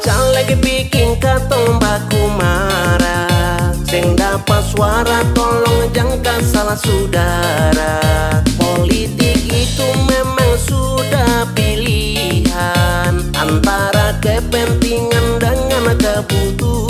caleg bikin katong baku marah. Sing dapat suara tolong jangka salah saudara Antara kepentingan dengan kebutuhan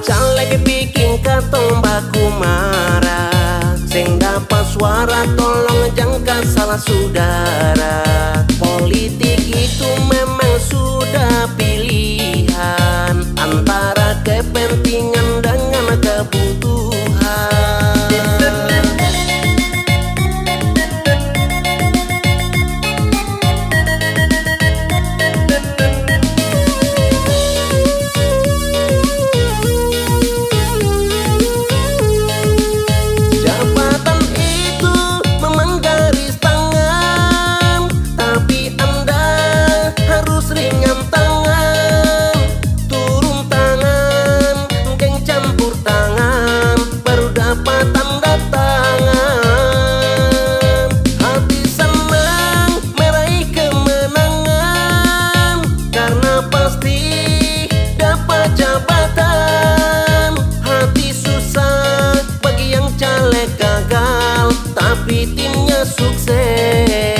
caleg bikin katong marah Sing dapat suara tolong jangka salah itu tapi timnya sukses.